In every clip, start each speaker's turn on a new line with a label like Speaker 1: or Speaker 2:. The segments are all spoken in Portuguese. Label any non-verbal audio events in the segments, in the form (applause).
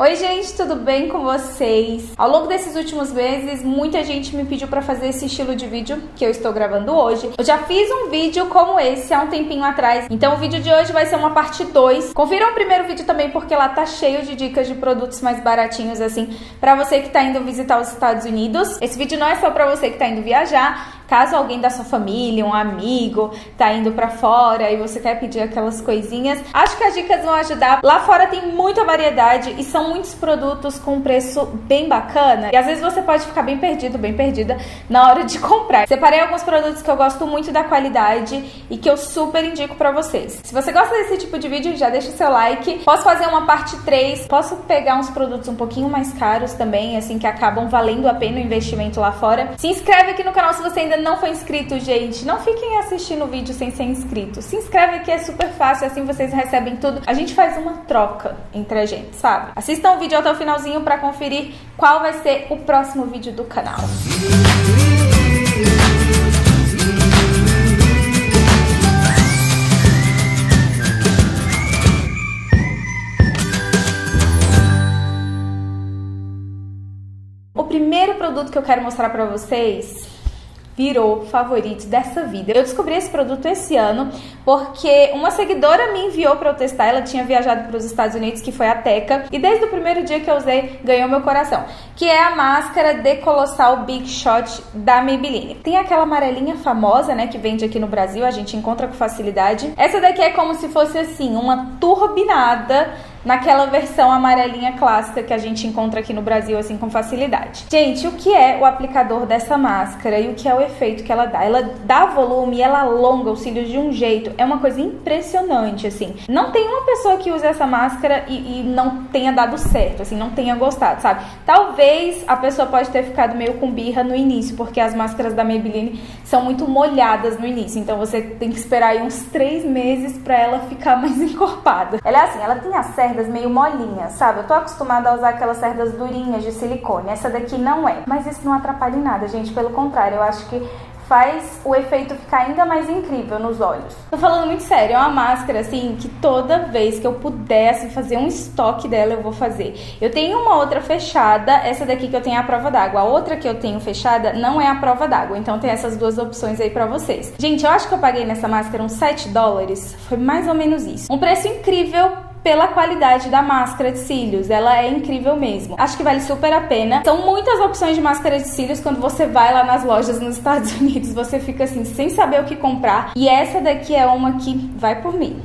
Speaker 1: Oi, gente, tudo bem com vocês? Ao longo desses últimos meses, muita gente me pediu para fazer esse estilo de vídeo que eu estou gravando hoje. Eu já fiz um vídeo como esse há um tempinho atrás, então o vídeo de hoje vai ser uma parte 2. Confiram o primeiro vídeo também porque lá tá cheio de dicas de produtos mais baratinhos assim para você que tá indo visitar os Estados Unidos. Esse vídeo não é só para você que tá indo viajar, Caso alguém da sua família, um amigo, tá indo para fora e você quer pedir aquelas coisinhas, acho que as dicas vão ajudar. Lá fora tem muita variedade e são muitos produtos com preço bem bacana. E às vezes você pode ficar bem perdido, bem perdida na hora de (laughs) comprar. Separei alguns produtos que eu gosto muito da qualidade e que eu super indico para vocês. Se você gosta desse tipo de vídeo, já deixa o seu like. Posso fazer uma parte 3, posso pegar uns produtos um pouquinho mais caros também, assim que acabam valendo a pena o investimento lá fora. Se inscreve aqui no canal se você ainda não for inscrito, gente, não fiquem assistindo o vídeo sem ser inscrito. Se inscreve aqui, é super fácil, assim vocês recebem tudo. A gente faz uma troca entre a gente, sabe? Assistam o vídeo até o finalzinho para conferir qual vai ser o próximo vídeo do canal. O primeiro produto que eu quero mostrar para vocês virou favorito dessa vida. Eu descobri esse produto esse ano porque uma seguidora me enviou para eu testar. Ela tinha viajado para os Estados Unidos, que foi a Teca, e desde o primeiro dia que eu usei, ganhou meu coração. Que é a máscara de Colossal Big Shot da Maybelline. Tem aquela amarelinha famosa, né, que vende aqui no Brasil, a gente encontra com facilidade. Essa daqui é como se fosse assim, uma turbinada naquela versão amarelinha clássica que a gente encontra aqui no Brasil assim com facilidade. Gente, o que é o aplicador dessa máscara e o que é o efeito que ela dá? Ela dá volume, ela alonga os cílios de um jeito, é uma coisa impressionante assim. Não tem uma pessoa que use essa máscara e, e não tenha dado certo, assim, não tenha gostado, sabe? Talvez a pessoa pode ter ficado meio com birra no início, porque as máscaras da Maybelline são muito molhadas no início, então você tem que esperar aí uns três meses para ela ficar (laughs) mais encorpada. Ela é assim, ela tem a cerdas meio molinhas, sabe? Eu tô acostumada a usar aquelas cerdas durinhas de silicone. Essa daqui não é. Mas isso não atrapalha em nada, gente. Pelo contrário, eu acho que faz o efeito ficar ainda mais incrível nos olhos. Tô falando muito sério, é uma máscara assim que toda vez que eu pudesse fazer um estoque dela eu vou fazer. Eu tenho uma outra fechada, essa daqui que eu tenho é a prova d'água. A outra que eu tenho fechada não é a prova d'água, então tem essas duas opções aí pra vocês. Gente, eu acho que eu paguei nessa máscara uns 7 dólares, foi mais ou menos isso. Um preço incrível pela qualidade da máscara de cílios. Ela é incrível mesmo. Acho que vale super a pena. São muitas opções de máscara de cílios quando você vai lá nas lojas nos (laughs) Estados Unidos, você fica assim sem saber o que comprar. E essa daqui é uma que vai por mim.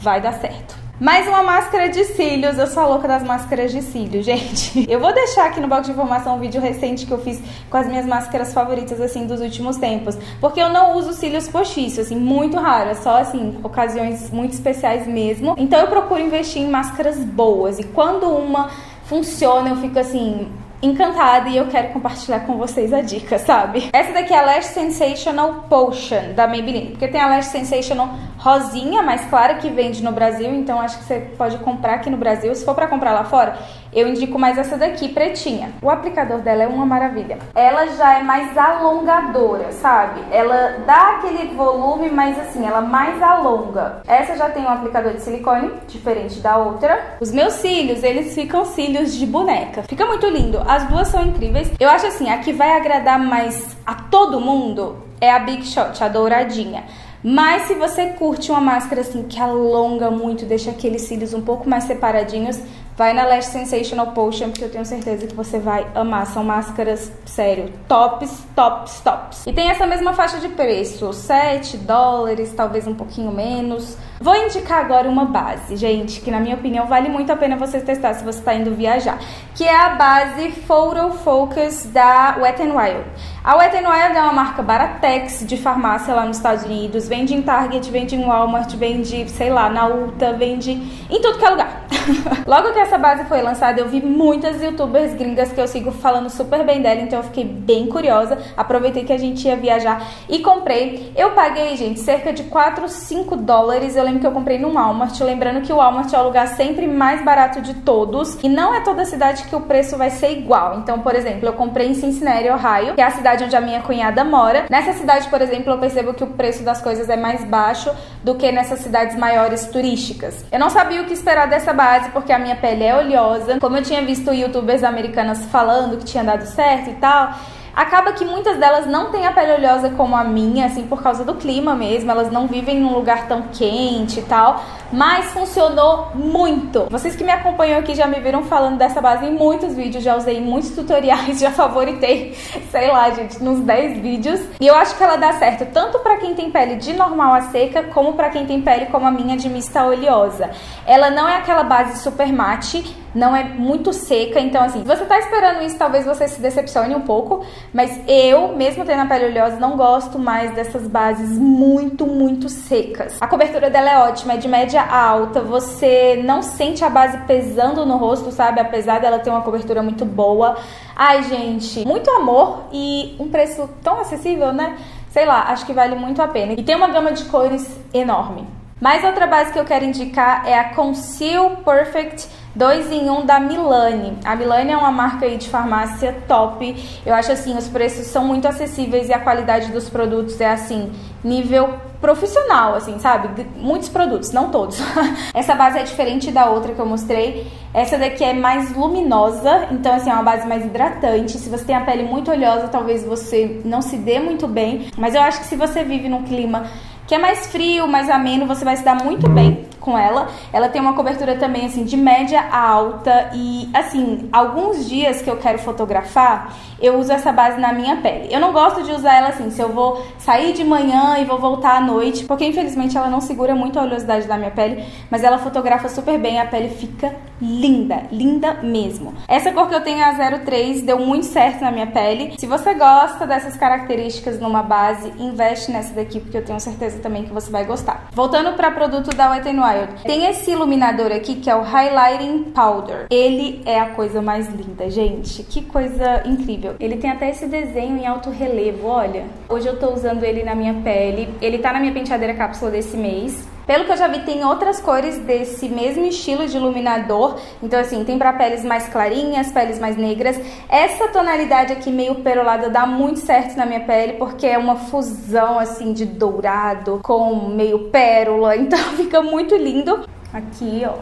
Speaker 1: Vai dar certo. Mais uma máscara de cílios. Eu sou a louca das máscaras de cílios, gente. (laughs) Eu vou deixar aqui no box de informação um vídeo recente que eu fiz com as minhas máscaras favoritas, assim, dos últimos tempos. Porque eu não uso cílios postiços, assim, muito raro. É só, assim, ocasiões muito especiais mesmo. Então eu procuro investir em máscaras boas. E quando uma funciona, eu fico assim encantada e eu quero compartilhar com vocês a dica, sabe? Essa daqui é a Lash Sensational Potion da Maybelline, porque tem a Lash Sensational rosinha, mais clara, que vende no Brasil, então acho que você pode comprar aqui no Brasil. Se for para comprar lá fora, eu indico mais essa daqui, pretinha. O aplicador dela é uma maravilha. Ela já é mais alongadora, sabe? Ela dá aquele volume, mas assim, ela mais alonga. Essa já tem um aplicador de silicone, diferente da outra. Os meus cílios, eles ficam cílios de boneca. Fica muito lindo. As duas são incríveis. Eu acho assim, a que vai agradar mais a todo mundo é a Big Shot, a douradinha. Mas se você curte uma máscara assim que alonga muito, deixa aqueles cílios um pouco mais separadinhos, vai na Lash Sensational Potion, porque eu tenho certeza que você vai amar. São máscaras, sério, tops, tops, tops. E tem essa mesma faixa de preço, 7 dólares, talvez um pouquinho menos. Vou indicar agora uma base, gente, que na minha opinião vale muito a pena você testar se você está indo viajar, que é a base Photo Focus da Wet n Wild. A Wet n Wild é uma marca baratex de farmácia lá nos Estados Unidos, vende em Target, vende em Walmart, vende, sei lá, na Ulta, vende em tudo que é lugar. (laughs) Logo que essa base foi lançada, eu vi muitas youtubers gringas que eu sigo falando super bem dela, então eu fiquei bem curiosa. Aproveitei que a gente ia viajar e comprei. Eu paguei, gente, cerca de 4, 5 dólares. Eu lembro que eu comprei no Walmart, lembrando que o Walmart é o lugar sempre mais barato de todos. E não é toda cidade que o preço vai ser igual. Então, por exemplo, eu comprei em Cincinnati, Ohio, que é a cidade onde a minha cunhada mora. Nessa cidade, por exemplo, eu percebo que o preço das coisas é mais baixo do que nessas cidades maiores turísticas. Eu não sabia o que esperar dessa base porque a minha pele é oleosa. Como eu tinha visto youtubers americanas falando que tinha dado certo e tal, Acaba que muitas delas não têm a pele oleosa como a minha, assim, por causa do clima mesmo. Elas não vivem num lugar tão quente e tal. Mas funcionou muito. Vocês que me acompanham aqui já me viram falando dessa base em muitos vídeos. Já usei muitos tutoriais, (laughs) já favoritei, sei lá, gente, nos 10 vídeos. E eu acho que ela dá certo tanto para quem tem pele de normal a seca, como para quem tem pele como a minha de mista oleosa. Ela não é aquela base super mate não é muito seca. Então, assim, se você tá esperando isso, talvez você se decepcione um pouco. Mas eu, mesmo tendo a pele oleosa, não gosto mais dessas bases muito, muito secas. A cobertura dela é ótima, é de média alta. Você não sente a base pesando no rosto, sabe? Apesar dela ter uma cobertura muito boa. Ai, gente, muito amor e um preço tão acessível, né? Sei lá, acho que vale muito a pena. E tem uma gama de cores enorme. Mais outra base que eu quero indicar é a Conceal Perfect 2 em 1 da Milani. A Milani é uma marca de farmácia top. Eu acho assim, os preços são muito acessíveis e a qualidade dos produtos é assim, nível profissional, assim, sabe? Muitos produtos, não todos. (laughs) Essa base é diferente da outra que eu mostrei. Essa daqui é mais luminosa, então assim, é uma base mais hidratante. Se você tem a pele muito oleosa, talvez você não se dê muito bem, mas eu acho que se você vive num clima que é mais frio, mais ameno, você vai se dar muito bem com ela. Ela tem uma cobertura também assim de média a alta e assim, alguns dias que eu quero fotografar, eu uso essa base na minha pele. Eu não gosto de usar ela assim, se eu vou sair de manhã e vou voltar à noite, porque infelizmente ela não segura muito a oleosidade da minha pele, mas ela fotografa super bem, a pele fica linda, linda mesmo. Essa cor que eu tenho é a 03, deu muito certo na minha pele. Se você gosta dessas características numa base, investe nessa daqui porque eu tenho certeza também que você vai gostar. Voltando para produto da Wet n Wild. Tem esse iluminador aqui que é o Highlighting Powder. Ele é a coisa mais linda, gente. Que coisa incrível. Ele tem até esse desenho em alto relevo, olha. Hoje eu tô usando ele na minha pele. Ele tá na minha penteadeira cápsula desse mês. Pelo que eu já vi, tem outras cores desse mesmo estilo de iluminador. Então, assim, tem para peles mais clarinhas, peles mais negras. Essa tonalidade aqui, meio perolada, dá muito certo na minha pele, porque é uma fusão, assim, de dourado com meio pérola. (laughs) Então, fica muito lindo. Aqui, ó.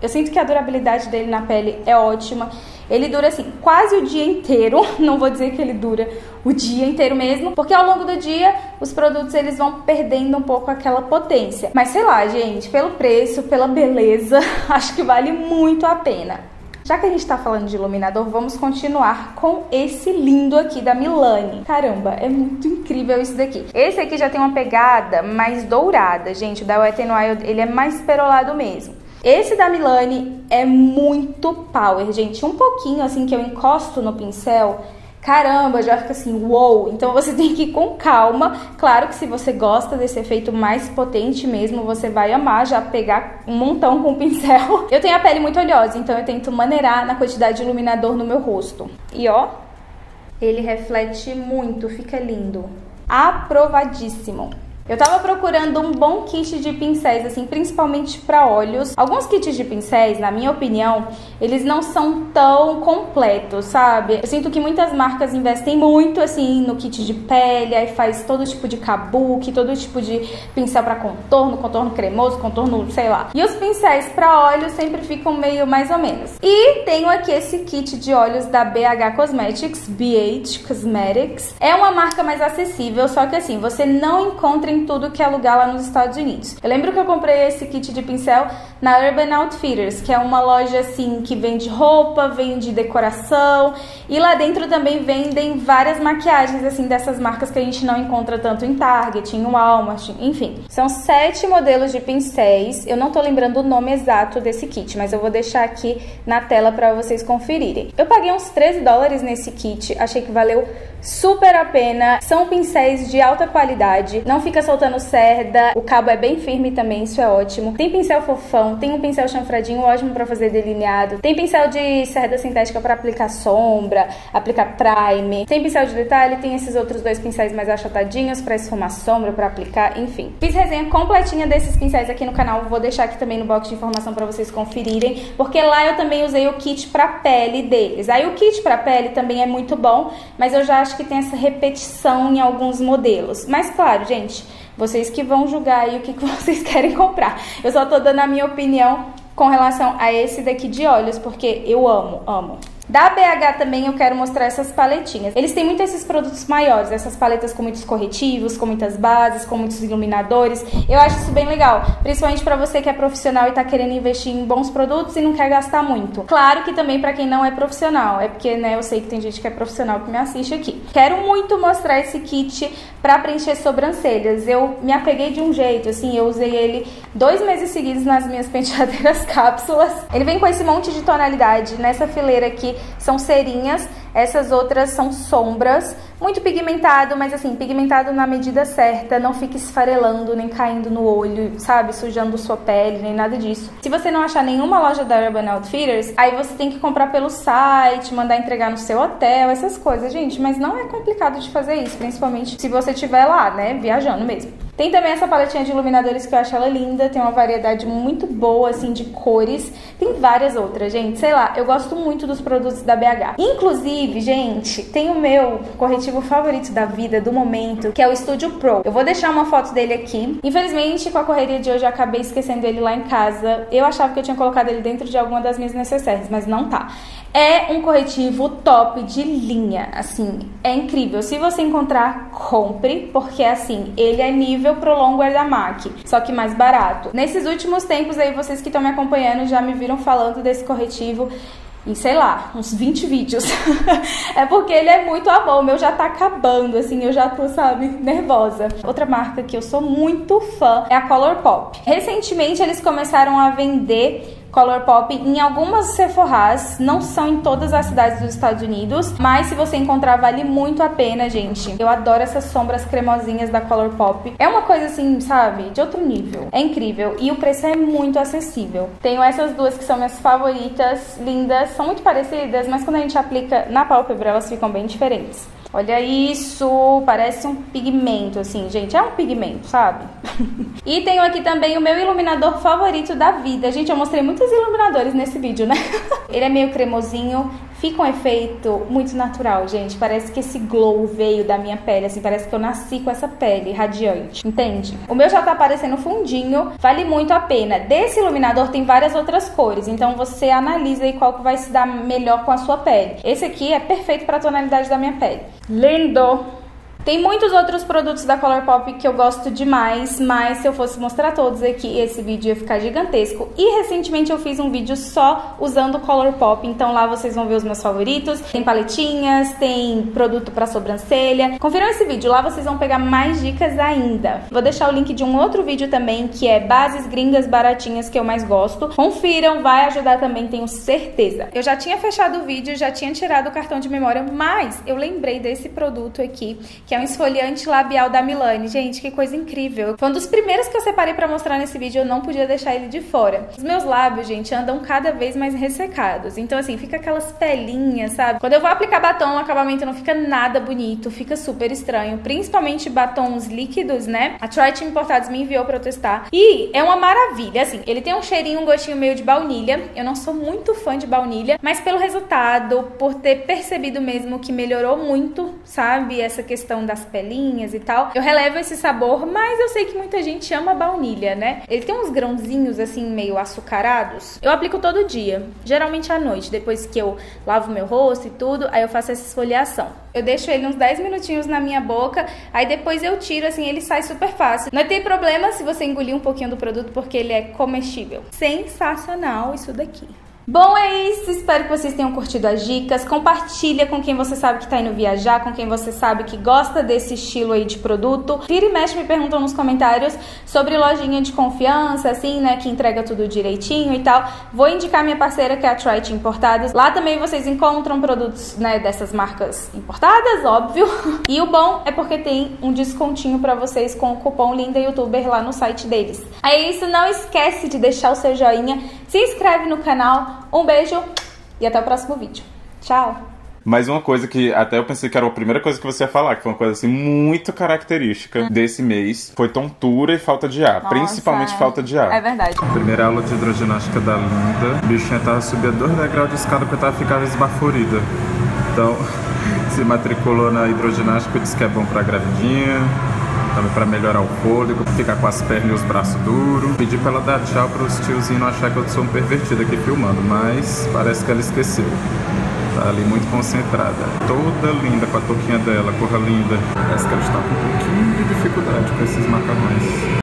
Speaker 1: Eu sinto que a durabilidade dele na pele é ótima. Ele dura assim quase o dia inteiro, (laughs) não vou dizer que ele dura o dia inteiro mesmo, porque ao longo do dia os produtos eles vão perdendo um pouco aquela potência. Mas sei lá, gente, pelo preço, pela beleza, (laughs) acho que vale muito a pena. Já que a gente tá falando de iluminador, vamos continuar com esse lindo aqui da Milani. Caramba, é muito incrível isso daqui. Esse aqui já tem uma pegada mais dourada, gente. O da Wet n Wild, ele é mais perolado mesmo. Esse da Milani é muito power, gente. Um pouquinho assim que eu encosto no pincel, caramba, já fica assim, uou. Então você (laughs) tem que ir com calma. Claro que se você gosta desse efeito mais potente mesmo, você vai amar já pegar um montão com o pincel. (laughs) Eu tenho a pele muito oleosa, então eu tento maneirar na quantidade de iluminador no meu rosto. E ó, ele reflete muito, fica lindo. Aprovadíssimo. Eu tava procurando um bom kit de pincéis, assim, principalmente para olhos. Alguns kits de pincéis, na minha opinião, eles não são tão completos, sabe? Eu sinto que muitas marcas investem muito, assim, no kit de pele, aí faz todo tipo de kabuki, todo tipo de pincel para contorno, contorno cremoso, contorno, sei lá. E os pincéis para olhos sempre ficam meio mais ou menos. E tenho aqui esse kit de olhos da BH Cosmetics, BH Cosmetics. É uma marca mais acessível, só que assim, você não encontra em tudo que é lugar lá nos Estados Unidos. Eu lembro que eu comprei esse kit de pincel na Urban Outfitters, que é uma loja assim que vende roupa, vende decoração e lá dentro também vendem várias maquiagens assim dessas marcas que a gente não encontra tanto em Target, em Walmart, enfim. São sete modelos de pincéis. Eu não tô lembrando o nome exato desse kit, mas eu vou deixar aqui na tela para vocês conferirem. Eu paguei uns 13 dólares nesse kit, achei que valeu super a pena. São pincéis de alta qualidade, não fica soltando cerda, o cabo é bem firme também, isso é ótimo. Tem pincel fofão, tem um pincel chanfradinho ótimo para fazer delineado, tem pincel de cerda sintética para aplicar sombra, aplicar prime, tem pincel de detalhe, tem esses outros dois pincéis mais achatadinhos para esfumar sombra, para aplicar, enfim. Fiz resenha completinha desses pincéis aqui no canal, vou deixar aqui também no box de informação para vocês conferirem, porque lá eu também usei o kit para pele deles. Aí o kit para pele também é muito bom, mas eu já acho que tem essa repetição em alguns modelos. Mas claro, gente, vocês que vão julgar aí o que, que (laughs) vocês querem comprar. Eu só tô dando a minha opinião com relação a esse daqui de olhos, porque eu amo, amo. Da BH também eu quero mostrar essas paletinhas. Eles têm muitos esses produtos maiores, essas paletas com muitos corretivos, com muitas bases, com muitos iluminadores. Eu acho isso bem legal, principalmente para você que é profissional e tá querendo investir em bons produtos e não quer gastar muito. Claro que também para quem não é profissional, é porque, né, eu sei que tem gente que é profissional que me assiste aqui. Quero muito mostrar esse kit para preencher sobrancelhas. Eu me apeguei de um jeito, assim, eu usei ele dois meses seguidos nas minhas (laughs) penteadeiras cápsulas. Ele vem com esse monte de tonalidade nessa fileira aqui são cerinhas, essas outras são sombras, muito pigmentado, mas assim, pigmentado na medida certa, não fica esfarelando, nem caindo no olho, sabe, sujando sua pele, nem nada disso. Se você não achar nenhuma loja da Urban Outfitters, aí você tem que comprar pelo site, mandar entregar no seu hotel, essas coisas, gente, mas não é complicado de fazer isso, principalmente se você estiver lá, né, viajando mesmo. Tem também essa paletinha de iluminadores que eu acho ela linda, tem uma variedade muito boa, assim, de cores. Tem várias outras, gente, sei lá, eu gosto muito dos produtos da BH. Inclusive, gente, tem o meu corretivo favorito da vida, do momento, que é o Studio Pro. Eu vou deixar uma foto dele aqui. Infelizmente, com a correria de hoje, eu acabei esquecendo ele lá em casa. Eu achava que eu tinha colocado ele dentro de alguma das minhas necessárias, mas não tá. É um corretivo top de linha, assim, é incrível. Se você encontrar, compre, porque assim, ele é nível pro longo da MAC, só que mais barato. Nesses últimos tempos aí, vocês que estão me acompanhando já me viram falando desse corretivo em, sei lá, uns 20 vídeos. (laughs) é porque ele é muito amor, o meu já tá acabando, assim, eu já tô, sabe, nervosa. Outra marca que eu sou muito fã é a Colourpop. Recentemente eles começaram a vender Colourpop em algumas Sephorás, não são em todas as cidades dos Estados Unidos, mas se você encontrar vale muito a pena, gente. Eu adoro essas sombras cremosinhas da Colourpop. É uma coisa assim, sabe, de outro nível. É incrível e o preço é muito acessível. Tenho essas duas que são minhas favoritas, lindas, são muito parecidas, mas quando a gente aplica na pálpebra elas ficam bem diferentes. Olha isso, parece um pigmento, assim, gente, é um pigmento, sabe? (laughs) e tenho aqui também o meu iluminador favorito da vida. Gente, eu mostrei muitos iluminadores nesse vídeo, né? (laughs) Ele é meio cremosinho, fica um efeito muito natural, gente. Parece que esse glow veio da minha pele, assim, parece que eu nasci com essa pele radiante, entende? O meu já tá aparecendo fundinho, vale muito a pena. Desse iluminador tem várias outras cores, então você analisa aí qual que vai se dar melhor com a sua pele. Esse aqui é perfeito para a tonalidade da minha pele. Lindo! Tem muitos outros produtos da Colourpop que eu gosto demais, mas se eu fosse mostrar todos aqui, esse vídeo ia ficar gigantesco. E recentemente eu fiz um vídeo só usando Colourpop, então lá vocês vão ver os meus favoritos. Tem paletinhas, tem produto para sobrancelha. Confiram esse vídeo, lá vocês vão pegar mais dicas ainda. Vou deixar o link de um outro vídeo também, que é bases gringas baratinhas que eu mais gosto. Confiram, vai ajudar também, tenho certeza. Eu já tinha fechado o vídeo, já tinha tirado o cartão de memória, mas eu lembrei desse produto aqui, que que é um esfoliante labial da Milani. Gente, que coisa incrível. Foi um dos primeiros que eu separei para mostrar nesse vídeo, eu não podia deixar ele de fora. Os meus lábios, gente, andam cada vez mais ressecados. Então, assim, fica aquelas pelinhas, sabe? Quando eu vou aplicar batom, o acabamento não fica nada bonito, fica super estranho. Principalmente batons líquidos, né? A Troy Importados me enviou pra eu testar. E é uma maravilha, assim, ele tem um cheirinho, um gostinho meio de baunilha. Eu não sou muito fã de baunilha, mas pelo resultado, por ter percebido mesmo que melhorou muito, sabe? Essa questão das pelinhas e tal. Eu relevo esse sabor, mas eu sei que muita gente ama baunilha, né? Ele tem uns grãozinhos assim meio açucarados. Eu aplico todo dia, geralmente à noite, depois que eu lavo meu rosto e tudo, aí eu faço essa esfoliação. Eu deixo ele uns 10 minutinhos na minha boca, aí depois eu tiro, assim, ele sai super fácil. Não tem problema se você engolir um pouquinho do produto, porque ele é comestível. Sensacional isso daqui. Bom, é isso. Espero que vocês tenham curtido as dicas. Compartilha com quem você sabe que tá indo viajar, com quem você sabe que gosta desse estilo aí de produto. Vira e mexe me perguntam nos comentários sobre lojinha de confiança, assim, né, que entrega tudo direitinho e tal. Vou indicar minha parceira que é a Trite Importados. Lá também vocês encontram produtos, né, dessas marcas importadas, óbvio. (laughs) E o bom é porque tem um descontinho para vocês com o cupom Linda Youtuber lá no site deles. É isso, não esquece de deixar o seu joinha, se inscreve no canal um beijo e até o próximo vídeo. Tchau!
Speaker 2: Mas uma coisa que até eu pensei que era a primeira coisa que você ia falar, que foi uma coisa assim muito característica hum. desse mês, foi tontura e falta de ar. Nossa, principalmente é. falta de ar.
Speaker 1: É verdade.
Speaker 2: Primeira aula de hidroginástica da Linda, a bichinha tava subindo dois degraus de escada porque tava ficando esbaforida. Então, (laughs) se matriculou na hidroginástica, disse que é bom pra gravidinha, também para melhorar o fôlego, ficar com as pernas e os braços duros. Pedi para ela dar tchau para os tiozinhos não achar que eu sou um pervertido aqui filmando, mas parece que ela esqueceu. Tá ali muito concentrada. Toda linda com a touquinha dela, corra linda. Parece que ela está com um pouquinho de dificuldade com esses macarrões.